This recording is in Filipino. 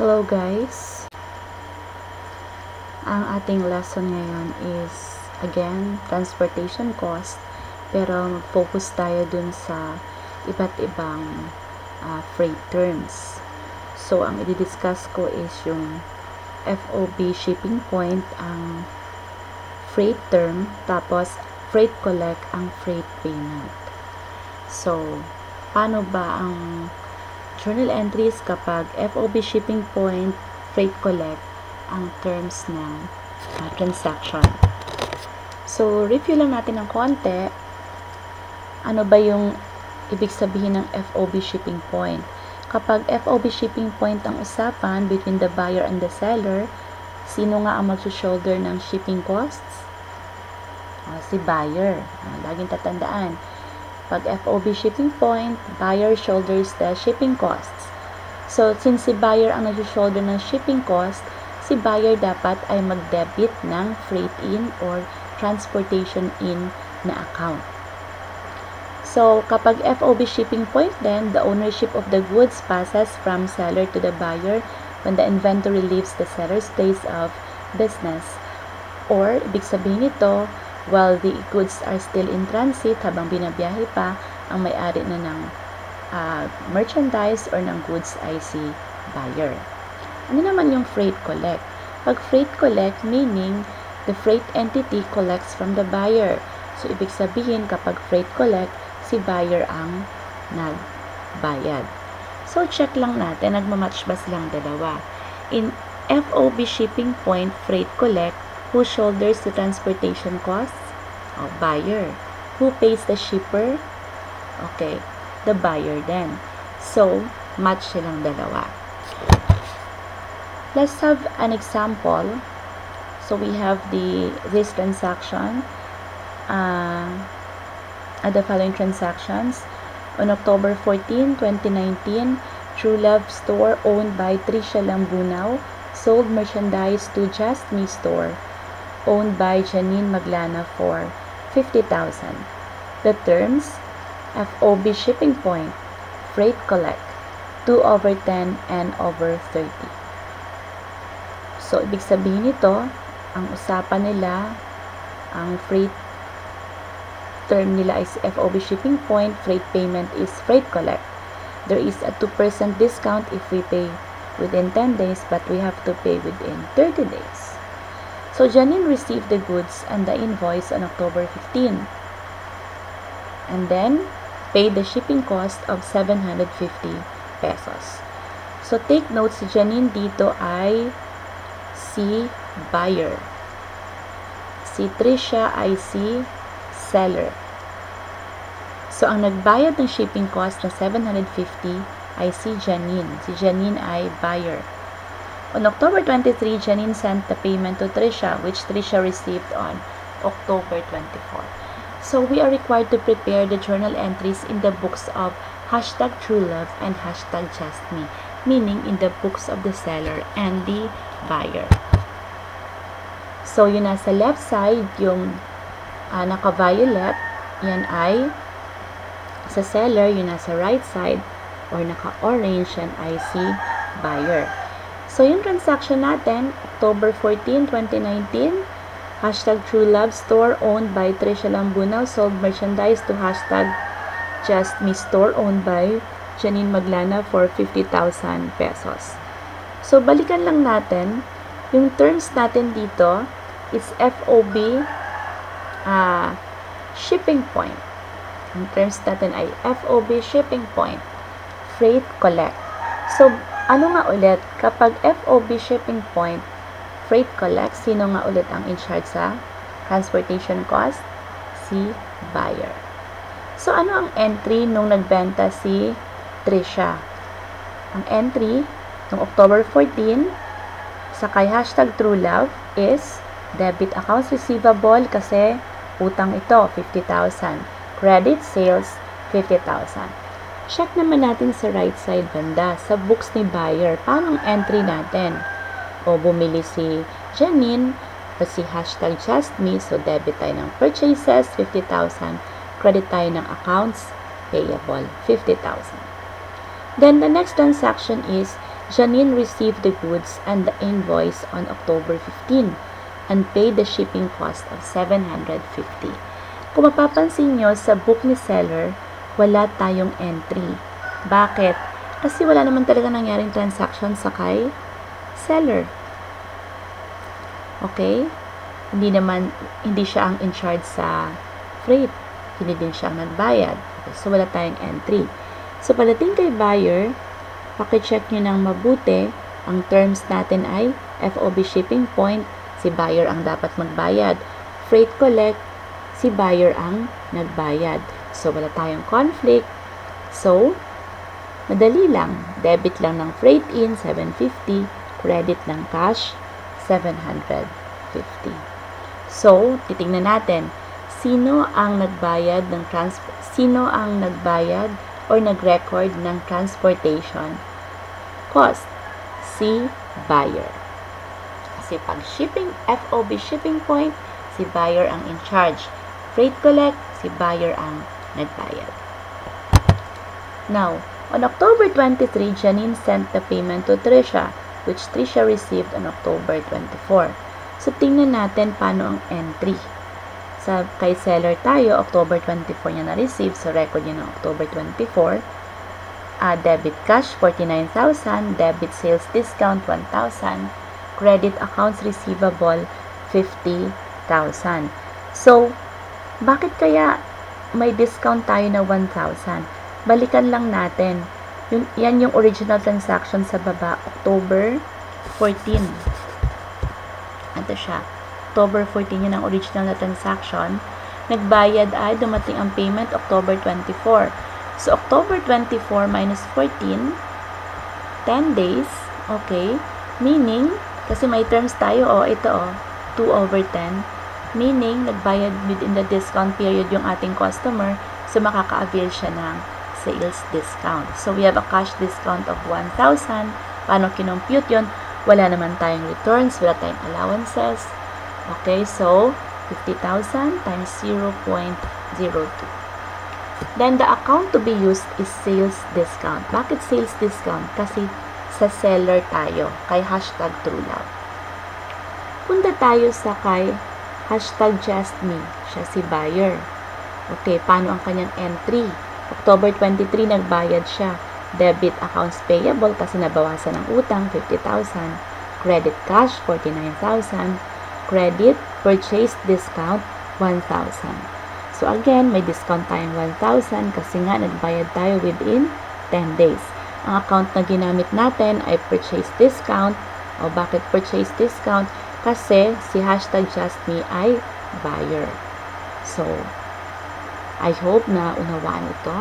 Hello guys! Ang ating lesson ngayon is again, transportation cost pero mag-focus tayo dun sa iba't ibang uh, freight terms. So, ang i-discuss ko is yung FOB shipping point, ang freight term, tapos freight collect, ang freight payment. So, paano ba ang journal entries kapag FOB shipping point, freight collect, ang terms ng uh, transaction. So, review lang natin ng konti. Ano ba yung ibig sabihin ng FOB shipping point? Kapag FOB shipping point ang usapan between the buyer and the seller, sino nga ang mag-shoulder ng shipping costs? O, si buyer. O, laging tatandaan pag FOB shipping point, buyer shoulders the shipping costs. So, since si buyer ang nag-shoulder ng shipping cost, si buyer dapat ay mag-debit ng freight in or transportation in na account. So, kapag FOB shipping point then, the ownership of the goods passes from seller to the buyer when the inventory leaves the seller's place of business. Or, ibig sabihin nito, while the goods are still in transit habang binabiyahe pa ang may-ari na ng uh, merchandise or ng goods ay si buyer. Ano naman yung freight collect? Pag freight collect, meaning the freight entity collects from the buyer. So, ibig sabihin kapag freight collect, si buyer ang nagbayad. So, check lang natin, nagmamatch ba silang dalawa. In FOB shipping point freight collect, Who shoulders the transportation costs? Oh, buyer. Who pays the shipper? Okay, the buyer then. So, match silang dalawa. Let's have an example. So, we have the this transaction. Uh, at the following transactions. On October 14, 2019, True Love Store owned by Trisha Lambunao sold merchandise to Just Me Store owned by Janine Maglana for 50,000. The terms FOB shipping point, freight collect, 2 over 10 and over 30. So, ibig sabihin nito, ang usapan nila, ang freight term nila is FOB shipping point, freight payment is freight collect. There is a 2% discount if we pay within 10 days, but we have to pay within 30 days. So Janine received the goods and the invoice on October 15 and then paid the shipping cost of 750 pesos. So take note si Janine dito ay si buyer. Si Trisha ay si seller. So ang nagbayad ng shipping cost na 750 ay si Janine. Si Janine ay buyer. On October 23, Janine sent the payment to Trisha, which Trisha received on October 24. So we are required to prepare the journal entries in the books of hashtag true love and hashtag just me, meaning in the books of the seller and the buyer. So yun nasa left side, yung uh, naka-violet, yan ay sa seller, yun nasa right side, or naka-orange, yan ay si buyer. So, yung transaction natin, October 14, 2019, hashtag True Love Store owned by Trisha Lambunao sold merchandise to hashtag Just Me Store owned by Janine Maglana for 50,000 pesos. So, balikan lang natin. Yung terms natin dito is FOB uh, shipping point. Yung terms natin ay FOB shipping point, freight collect. So, ano nga ulit, kapag FOB shipping point, freight collect, sino nga ulit ang in-charge sa transportation cost? Si buyer. So, ano ang entry nung nagbenta si Trisha? Ang entry nung October 14 sa kay hashtag TrueLove is debit accounts receivable kasi utang ito, 50,000. Credit sales, 50,000. Check naman natin sa right side banda, sa books ni buyer, paano entry natin? O bumili si Janine, o si hashtag just me, so debit tayo ng purchases, 50,000, credit tayo ng accounts, payable, 50,000. Then the next transaction is Janine received the goods and the invoice on October 15 and paid the shipping cost of 750. Kung mapapansin nyo, sa book ni seller, wala tayong entry. Bakit? Kasi wala naman talaga nangyaring transaction sa kay seller. Okay? Hindi naman, hindi siya ang in charge sa freight. Hindi din siya ang nagbayad. So, wala tayong entry. So, palating kay buyer, pakicheck nyo ng mabuti. Ang terms natin ay FOB shipping point, si buyer ang dapat magbayad. Freight collect, si buyer ang nagbayad. So, wala tayong conflict. So, madali lang. Debit lang ng freight in, 750. Credit ng cash, 750. So, titingnan natin. Sino ang nagbayad ng trans sino ang nagbayad or nag-record ng transportation cost? Si buyer. Kasi pag shipping, FOB shipping point, si buyer ang in charge. Freight collect, si buyer ang nagbayad. Now, on October 23, Janine sent the payment to Trisha, which Trisha received on October 24. So, tingnan natin paano ang entry. Sa kay seller tayo, October 24 niya na-receive. So, record niya ng October 24. Uh, debit cash, 49,000. Debit sales discount, 1,000. Credit accounts receivable, 50,000. So, bakit kaya may discount tayo na 1,000? Balikan lang natin. Yung, yan yung original transaction sa baba, October 14. Ito siya. October 14 yun ang original na transaction. Nagbayad ay dumating ang payment October 24. So, October 24 minus 14, 10 days, okay? Meaning, kasi may terms tayo, oh, ito oh, 2 over 10. Meaning, nagbayad within the discount period yung ating customer, so makaka-avail siya ng sales discount. So, we have a cash discount of 1,000. Paano kinompute yun? Wala naman tayong returns, wala tayong allowances. Okay, so 50,000 times 0.02. Then, the account to be used is sales discount. Bakit sales discount? Kasi sa seller tayo, kay hashtag TrueLove. Punta tayo sa kay hashtag JustMe. Siya si buyer. Okay, paano ang kanyang entry? October 23, nagbayad siya. Debit accounts payable kasi nabawasan ng utang, 50,000. Credit cash, 49,000. Credit purchase discount, 1,000. So again, may discount tayong 1,000 kasi nga nagbayad tayo within 10 days. Ang account na ginamit natin ay purchase discount. O bakit purchase discount? Kasi si hashtag justme ay buyer. So, I hope na unawaan ito.